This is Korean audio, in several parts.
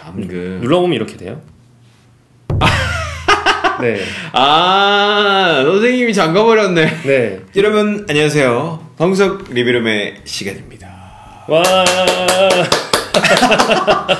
잠금. 눌러보면 이렇게 돼요. 네. 아, 선생님이 잠가버렸네. 네. 여러분, 안녕하세요. 방석 리뷰룸의 시간입니다. 와.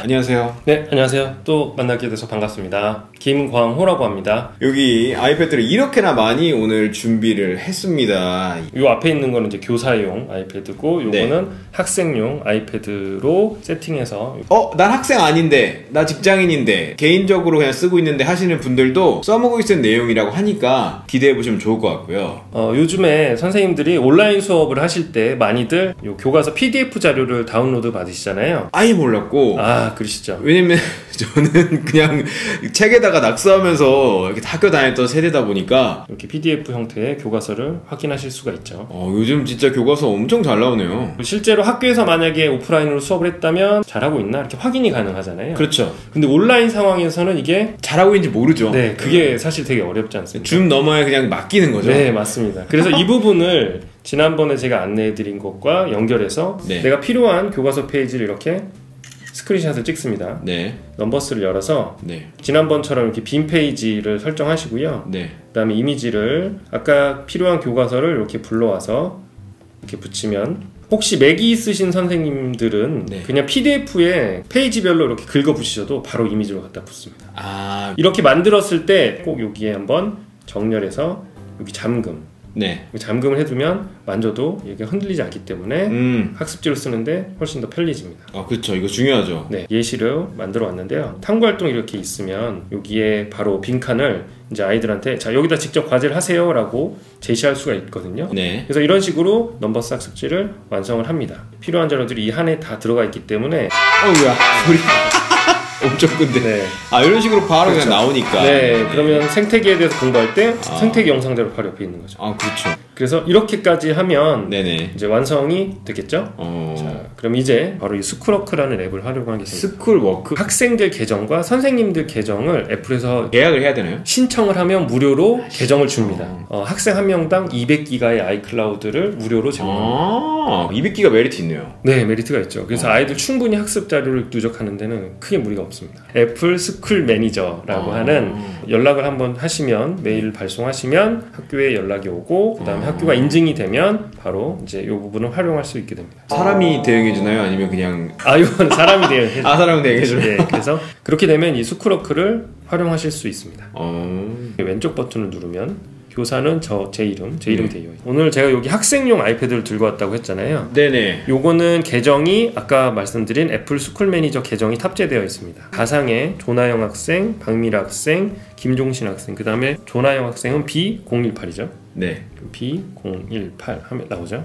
안녕하세요. 네, 안녕하세요. 또 만나게 돼서 반갑습니다. 김광호라고 합니다. 여기 아이패드를 이렇게나 많이 오늘 준비를 했습니다. 이 앞에 있는 거는 이제 교사용 아이패드고 요거는 네. 학생용 아이패드로 세팅해서 어, 난 학생 아닌데, 나 직장인인데, 개인적으로 그냥 쓰고 있는데 하시는 분들도 써먹고 있는 내용이라고 하니까 기대해 보시면 좋을 것 같고요. 어, 요즘에 선생님들이 온라인 수업을 하실 때 많이들 요 교과서 PDF 자료를 다운로드 받으시잖아요. 아예 몰랐고, 아, 그러시죠. 왜냐면 저는 그냥 책에다가 낙서하면서 이렇게 학교 다녔던 세대다 보니까 이렇게 PDF 형태의 교과서를 확인하실 수가 있죠. 어, 요즘 진짜 교과서 엄청 잘 나오네요. 실제로 학교에서 만약에 오프라인으로 수업을 했다면 잘하고 있나 이렇게 확인이 가능하잖아요. 그렇죠. 근데 온라인 상황에서는 이게 잘하고 있는지 모르죠. 네, 그게 사실 되게 어렵지 않습니까? 줌 너머에 그냥 맡기는 거죠. 네, 맞습니다. 그래서 이 부분을 지난번에 제가 안내해 드린 것과 연결해서 네. 내가 필요한 교과서 페이지를 이렇게 스크린샷을 찍습니다. 네. 넘버스를 열어서 네. 지난번처럼 이렇게 빈 페이지를 설정하시고요. 네. 그다음에 이미지를 아까 필요한 교과서를 이렇게 불러와서 이렇게 붙이면 혹시 맥이 있으신 선생님들은 네. 그냥 PDF에 페이지별로 이렇게 긁어 붙이셔도 바로 이미지로 갖다 붙습니다. 아, 이렇게 만들었을 때 꼭 여기에 한번 정렬해서 여기 잠금 네. 잠금을 해두면 만져도 이게 흔들리지 않기 때문에 음. 학습지로 쓰는데 훨씬 더 편리해집니다. 아, 그렇죠. 이거 중요하죠. 네, 예시를 만들어 왔는데요. 탐구 활동이 이렇게 있으면 여기에 바로 빈칸을 이제 아이들한테 자 여기다 직접 과제를 하세요라고 제시할 수가 있거든요. 네. 그래서 이런 식으로 넘버스 학습지를 완성을 합니다. 필요한 자료들이 이 한에 다 들어가 있기 때문에 어우야, 소리. 엄청 큰데. 네, 아, 이런 식으로 바로 그냥 나오니까. 네 그러면 생태계에 대해서 공부할 때 아. 생태계 영상대로 바로 옆에 있는 거죠. 아, 그렇죠. 그래서 이렇게까지 하면 네네. 이제 완성이 되겠죠. 어. 자, 그럼 이제 바로 이 Schoolwork라는 앱을 활용하겠습니다. Schoolwork. 학생들 계정과 선생님들 계정을 애플에서 계약을 해야 되나요? 신청을 하면 무료로 계정을 줍니다. 어, 학생 한 명당 200기가의 iCloud를 무료로 제공합니다. 아, 200기가 메리트 있네요. 네, 메리트가 있죠. 그래서 어. 아이들 충분히 학습 자료를 누적하는 데는 크게 무리가 없습니다. Apple School Manager라고 어. 하는 연락을 한번 하시면 메일을 발송하시면 학교에 연락이 오고 그다음에 어. 학교가 인증이 되면 바로 이제 이 부분을 활용할 수 있게 됩니다. 사람이 대응해 주나요? 아니면 그냥. 아, 이건 사람이 돼요. 아, 사람이 대응해주나요? 네, 그래서 그렇게 되면 이 Schoolwork를 활용하실 수 있습니다. 어. 왼쪽 버튼을 누르면 교사는 저 제 이름, 제 이름 네. 되어 있어요. 오늘 제가 여기 학생용 아이패드를 들고 왔다고 했잖아요. 네네. 요거는 계정이 아까 말씀드린 Apple School Manager 계정이 탑재되어 있습니다. 가상에 조나영 학생, 박미라 학생, 김종신 학생, 그 다음에 조나영 학생은 B018이죠. 네. B018 하면 나오죠.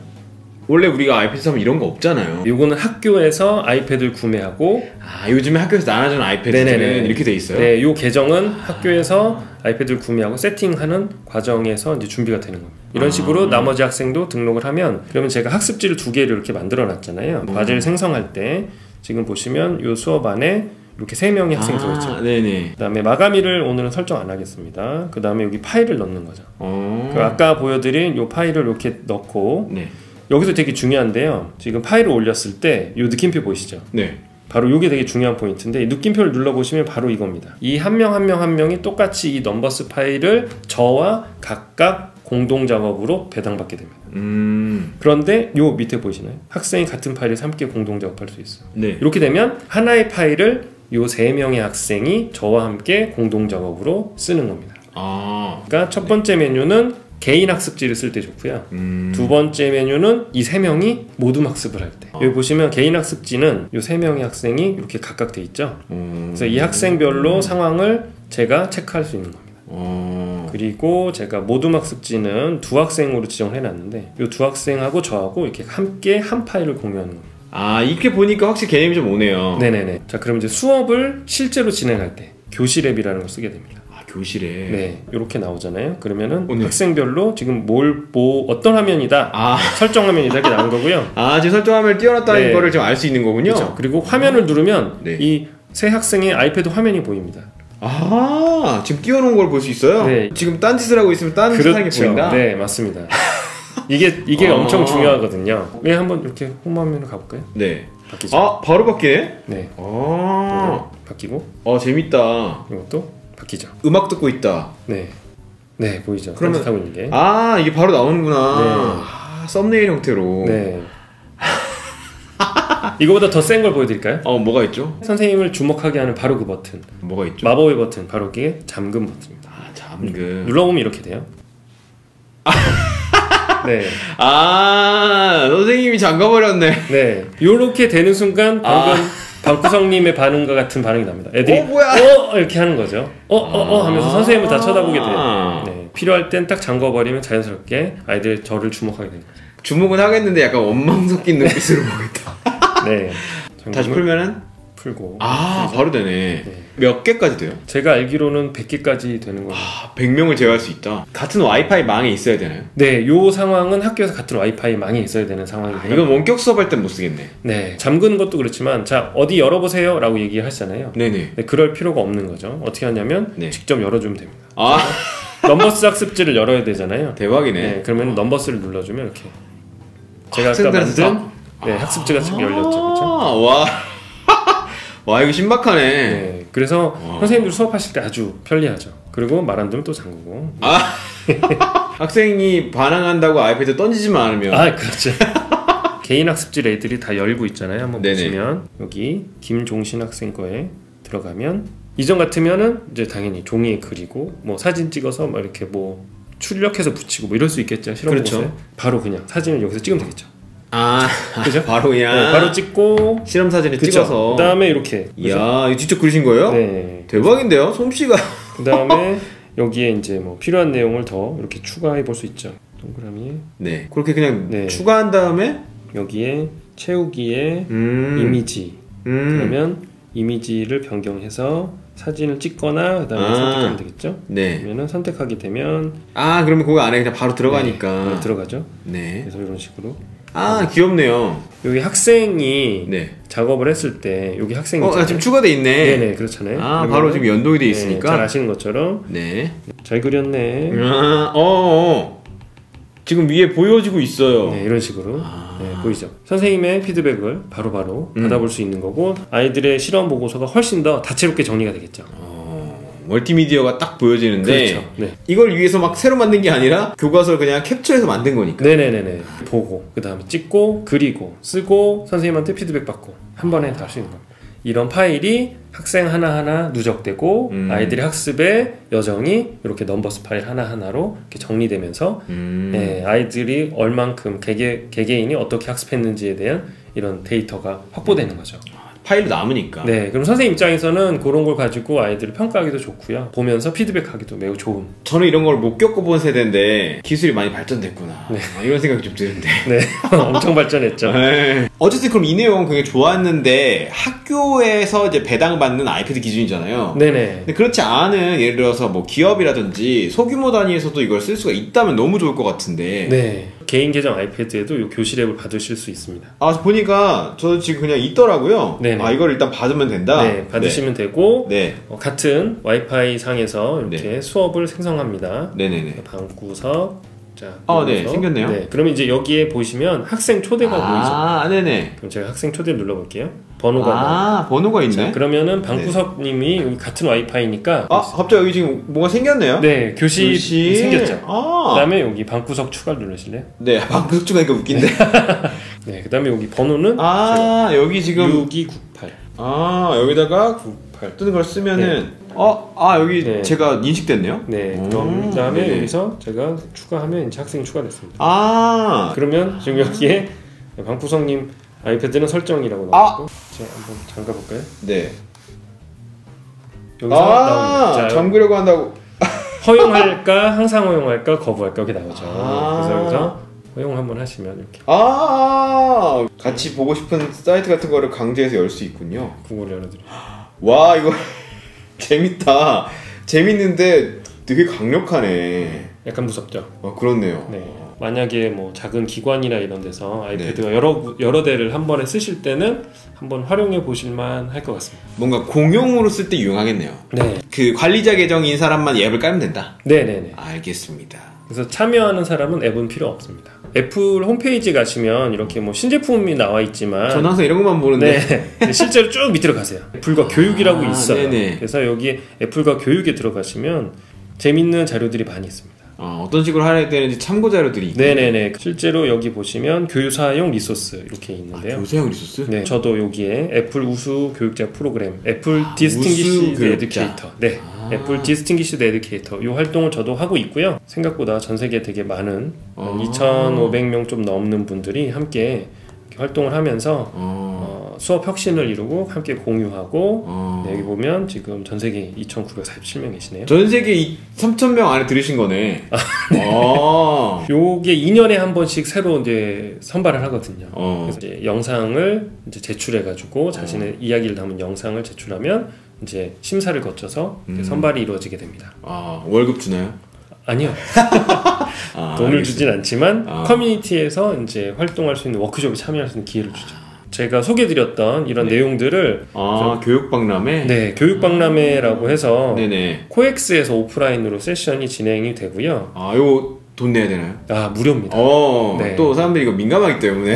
원래 우리가 아이패드 사면 이런 거 없잖아요. 요거는 학교에서 아이패드를 구매하고 아, 요즘에 학교에서 나눠주는 아이패드는. 이렇게 돼 있어요? 네, 요 계정은 학교에서 아이패드를 구매하고 세팅하는 과정에서 이제 준비가 되는 겁니다. 이런 아. 식으로 나머지 학생도 등록을 하면 그러면 제가 학습지를 두 개를 이렇게 만들어 놨잖아요. 음. 과제를 생성할 때 지금 보시면 요 수업 안에 이렇게 세 명의 학생이 들어있죠. 아, 네네. 그다음에 마감일을 오늘은 설정 안 하겠습니다. 그다음에 여기 파일을 넣는 거죠. 어. 그 아까 보여드린 요 파일을 이렇게 넣고 네. 여기서 되게 중요한데요. 지금 파일을 올렸을 때 요 느낌표 보이시죠? 네. 바로 이게 되게 중요한 포인트인데 이 느낌표를 눌러보시면 바로 이겁니다. 이 한 명 한 명 한 명이 똑같이 이 Numbers 파일을 저와 각각 공동 작업으로 배당받게 됩니다. 음. 그런데 요 밑에 보이시나요? 학생이 같은 파일을 함께 공동 작업할 수 있어요. 네. 이렇게 되면 하나의 파일을 요 세 명의 학생이 저와 함께 공동 작업으로 쓰는 겁니다. 아. 그러니까 첫 번째 메뉴는 개인 학습지를 쓸 때 좋고요. 음. 두 번째 메뉴는 이 세 명이 모두 학습을 할 때. 여기 보시면 개인 학습지는 요세 명의 학생이 이렇게 각각 돼 있죠. 어. 그래서 이 학생별로 상황을 제가 체크할 수 있는 겁니다. 어. 그리고 제가 모둠 학습지는 두 학생으로 지정을 해놨는데 이 두 학생하고 저하고 이렇게 함께 한 파일을 공유하는 겁니다. 아, 이렇게 보니까 확실히 개념이 좀 오네요. 네네네. 자 그럼 이제 수업을 실제로 진행할 때 교실 앱이라는 걸 쓰게 됩니다. 아, 교실에. 네, 이렇게 나오잖아요. 그러면은 어, 네. 학생별로 지금 뭘, 뭐 어떤 화면이다, 아. 설정 화면이다 이렇게 나온 거고요. 아, 지금 설정 화면을 띄워놨다는 네. 거를 지금 알 수 있는 거군요. 그렇죠. 그리고 화면을 누르면 네. 이새 학생의 아이패드 화면이 보입니다. 아, 지금 띄워놓은 걸 볼 수 있어요? 네. 지금 딴 짓을 하고 있으면 딴짓 하는 게 보인다? 네, 맞습니다. 이게 이게 아. 엄청 중요하거든요. 왜 한번 이렇게 홈화면으로 가볼까요? 네. 바뀌죠. 아 바로 바뀌네? 네. 아, 바뀌고 어 재밌다. 이것도 바뀌죠. 음악 듣고 있다. 네. 네, 보이죠. 그러면- 하고 있는 게. 아 이게 바로 나오는구나. 네. 아, 썸네일 형태로. 네. 이거보다 더 센 걸 보여드릴까요? 어 뭐가 있죠? 선생님을 주목하게 하는 바로 그 버튼. 뭐가 있죠? 마법의 버튼, 바로 그게 잠금 버튼입니다. 아 잠금. 눌러보면 이렇게 돼요. 네, 아 선생님이 잠가버렸네. 네. 요렇게 되는 순간 방금 방구성님의 반응과 같은 반응이 납니다. 애들이 아. 어, 뭐야? 어 이렇게 하는 거죠. 어 어 어 하면서 아. 선생님을 다 쳐다보게 돼요. 네. 필요할 땐 딱 잠궈버리면 자연스럽게 아이들이 저를 주목하게 되는 거죠. 주목은 하겠는데 약간 원망 섞인 눈빛으로 보겠다. 네. 다시 풀면은 풀고. 아 바로 되네. 네. 몇 개까지 돼요? 제가 알기로는 100개까지 되는 거예요. 아 100명을 제어할 수 있다. 같은 와이파이 망에 있어야 되나요? 네, 요 상황은 학교에서 같은 와이파이 망이 있어야 되는 아, 상황이고요. 이건 원격 수업할 땐 못 쓰겠네. 네, 잠그는 것도 그렇지만 자 어디 열어보세요 라고 얘기하시잖아요. 네네. 네, 그럴 필요가 없는 거죠. 어떻게 하냐면 네. 직접 열어주면 됩니다. 아 넘버스 학습지를 열어야 되잖아요. 대박이네. 네, 그러면 넘버스를 눌러주면 이렇게 제가 아까 만든 써? 네, 학습지가 쭉 열렸죠, 그렇죠? 아, 와. 와 이거 신박하네. 네, 그래서 와. 선생님들 수업하실 때 아주 편리하죠. 그리고 말 안 들으면 또 잠그고. 아 학생이 반항한다고 아이패드 던지지만 않으면 아, 그렇죠. 개인 학습지 애들이 다 열고 있잖아요. 한번 네네. 보시면 여기 김종신 학생 거에 들어가면 이전 같으면은 이제 당연히 종이에 그리고 뭐 사진 찍어서 막 이렇게 뭐 출력해서 붙이고 뭐 이럴 수 있겠죠. 실험 그렇죠. 바로 그냥 사진을 여기서 찍으면 되겠죠. 아 그죠? 바로 그냥 네, 바로 찍고 실험 사진을 그쵸? 찍어서. 그다음에 이렇게 그죠? 이야 이거 직접 그리신 거예요? 네. 대박인데요, 솜씨가. 그다음에 여기에 이제 뭐 필요한 내용을 더 이렇게 추가해 볼 수 있죠. 동그라미 네 그렇게 그냥 네. 추가한 다음에 여기에 채우기에 음, 이미지 음, 그러면 이미지를 변경해서 사진을 찍거나 그다음에 아. 선택하면 되겠죠. 네. 그러면은 선택하게 되면 아 그러면 그거 안에 그냥 바로 들어가니까. 네, 바로 들어가죠. 네. 그래서 이런 식으로 아 귀엽네요. 여기 학생이 네. 작업을 했을 때 여기 학생이 어, 아, 지금 추가돼 있네. 네네 그렇잖아요. 아 바로 지금 연동이 돼 네, 있으니까. 잘 아시는 것처럼 네. 잘 그렸네. 아, 어, 어. 지금 위에 보여지고 있어요. 네, 이런 식으로 아. 네, 보이죠. 선생님의 피드백을 바로바로 음. 받아볼 수 있는 거고 아이들의 실험 보고서가 훨씬 더 다채롭게 정리가 되겠죠. 어, 멀티미디어가 딱 보여지는데 그렇죠. 네. 이걸 위해서 막 새로 만든 게 아니라 교과서를 그냥 캡처해서 만든 거니까. 네네네네. 보고 그 다음에 찍고 그리고 쓰고 선생님한테 피드백 받고 한 번에 다 할 수 있는 겁니다. 이런 파일이 학생 하나하나 누적되고 음. 아이들의 학습의 여정이 이렇게 넘버스 파일 하나하나로 이렇게 정리되면서 음. 네, 아이들이 얼만큼 개개, 개개인이 어떻게 학습했는지에 대한 이런 데이터가 확보되는 거죠. 파일로 남으니까. 네, 그럼 선생님 입장에서는 그런 걸 가지고 아이들을 평가하기도 좋고요. 보면서 피드백하기도 매우 좋은. 저는 이런 걸 못 겪어본 세대인데 기술이 많이 발전됐구나. 네. 아, 이런 생각이 좀 드는데. 네, 엄청 발전했죠. 네. 어쨌든 그럼 이 내용은 굉장히 좋았는데 학교에서 이제 배당받는 아이패드 기준이잖아요. 네네. 근데 그렇지 않은 예를 들어서 뭐 기업이라든지 소규모 단위에서도 이걸 쓸 수가 있다면 너무 좋을 것 같은데. 네. 개인 계정 아이패드에도 이 교실 앱을 받으실 수 있습니다. 아 보니까 저 지금 그냥 있더라고요. 네네. 아 이걸 일단 받으면 된다. 네, 받으시면 되고 네. 어, 같은 와이파이 상에서 이렇게 수업을 생성합니다. 네. 네네네. 방구석. 자, 어, 네. 생겼네요. 네, 그러면 이제 여기에 보시면 학생 초대가 보이죠. 아 네네. 그럼 제가 학생 초대를 눌러볼게요. 번호가 나와요. 아 번호가 있네. 자, 그러면은 방구석님이 여기 같은 와이파이니까 아 갑자기 여기 지금 뭐가 생겼네요. 네 교시, 글씨. 생겼죠. 아. 그다음에 여기 방구석 추가를 누르실래요? 네 방금 중하니까 웃긴데. 네, 그다음에 여기 번호는 아 여기 지금 6298 아 여기다가 98. 뜨는 걸 쓰면은 어 아 여기 네. 제가 인식됐네요. 네, 음, 그럼 그다음에 네네. 여기서 제가 추가하면 이제 학생이 추가됐습니다. 아 그러면 지금 여기에 방구석님 아이패드는 설정이라고 아! 나오고 제가 한번 잠가 볼까요? 네. 여기서 아 나옵니다. 자, 잠그려고 한다고. 허용할까, 항상 허용할까, 거부할까 여기 나오죠. 아. 그래서 여기서 허용 한번 하시면 이렇게 아 같이 보고 싶은 사이트 같은 거를 강제해서 열 수 있군요. 구글 열어드려요. 와 이거 재밌다. 재밌는데 되게 강력하네. 약간 무섭죠. 아 그렇네요. 네. 만약에 뭐 작은 기관이나 이런 데서 아이패드가 네. 여러 여러 대를 한 번에 쓰실 때는 한번 활용해 보실만 할 것 같습니다. 뭔가 공용으로 쓸 때 유용하겠네요. 네, 그 관리자 계정인 사람만 앱을 깔면 된다. 네, 네, 네. 알겠습니다. 그래서 참여하는 사람은 앱은 필요 없습니다. 애플 홈페이지 가시면 이렇게 뭐 신제품이 나와 있지만 저는 항상 이런 것만 보는데. 네. 근데 실제로 쭉 밑으로 가세요. 애플과 교육이라고 아, 있어요. 네네. 그래서 여기 애플과 교육에 들어가시면 재밌는 자료들이 많이 있습니다. 어, 어떤 식으로 하야 되는지 참고 자료들이 있고. 네네네. 실제로 여기 보시면 교사용 resource 이렇게 아, 있는데요. 교사용 resource? 네, 저도 여기에 애플 우수 교육자 프로그램, 애플 아, 교육자. educator, 네, 아. Apple Distinguished Educator 이 활동을 저도 하고 있고요. 생각보다 전 세계 되게 많은 아. 2,500명 좀 넘는 분들이 함께 활동을 하면서 어. 어, 수업 혁신을 이루고 함께 공유하고 어. 네, 여기 보면 지금 전 세계 2,947명 계시네요. 전 세계 3,000명 안에 들으신 거네. 아, 어. 요게 2년에 한 번씩 새로 이제 선발을 하거든요. 어. 그래서 이제 영상을 이제 제출해가지고 자신의 이야기를 담은 영상을 제출하면 이제 심사를 거쳐서 음. 선발이 이루어지게 됩니다. 아, 월급 주나요? 아니요, 아, 돈을 알겠습니다. 주진 않지만 아. 커뮤니티에서 이제 활동할 수 있는 워크숍에 참여할 수 있는 기회를 주죠. 제가 소개드렸던 이런 네. 내용들을 아, 교육박람회? 네 교육박람회라고 해서 네네. 코엑스에서 오프라인으로 세션이 진행이 되고요. 아, 이거 돈 내야 되나요? 아 무료입니다. 어, 네. 또 사람들이 이거 민감하기 때문에.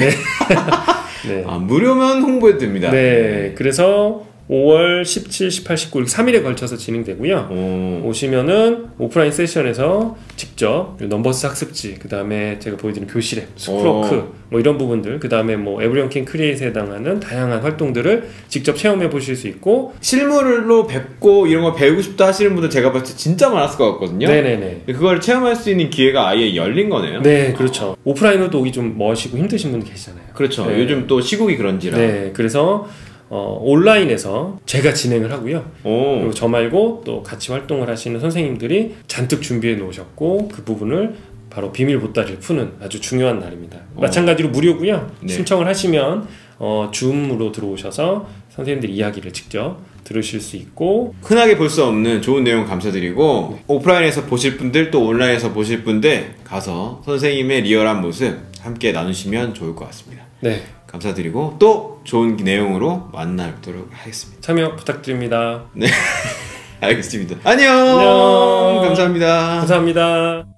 네. 아, 무료면 홍보해도 됩니다. 네, 그래서 5월 17, 18, 19 이렇게 3일에 걸쳐서 진행되고요. 어, 오시면은 오프라인 세션에서 직접 Numbers 학습지, 그 다음에 제가 보여드린 교실에 어. 뭐 이런 부분들, 그 다음에 뭐 Everyone Can Create에 해당하는 다양한 활동들을 직접 체험해 보실 수 있고, 실물로 뵙고 이런 거 배우고 싶다 하시는 분들 제가 봤을 때 진짜 많았을 것 같거든요. 네네네. 그걸 체험할 수 있는 기회가 아예 열린 거네요. 네, 그렇죠. 오프라인으로도 오기 좀 멀고 힘드신 분들 계시잖아요. 그렇죠. 네. 요즘 또 시국이 그런지라. 네, 그래서 어, 온라인에서 제가 진행을 하고요. 오. 그리고 저 말고 또 같이 활동을 하시는 선생님들이 잔뜩 준비해 놓으셨고 그 부분을 바로 비밀 보따리를 푸는 아주 중요한 날입니다. 어. 마찬가지로 무료고요. 네. 신청을 하시면 어, 줌으로 들어오셔서 선생님들 이야기를 직접 들으실 수 있고 흔하게 볼 수 없는 좋은 내용 감사드리고 오프라인에서 보실 분들 또 온라인에서 보실 분들 가서 선생님의 리얼한 모습 함께 나누시면 좋을 것 같습니다. 네, 감사드리고 또 좋은 내용으로 만나뵙도록 하겠습니다. 참여 부탁드립니다. 알겠습니다. 안녕. 안녕. 감사합니다. 감사합니다.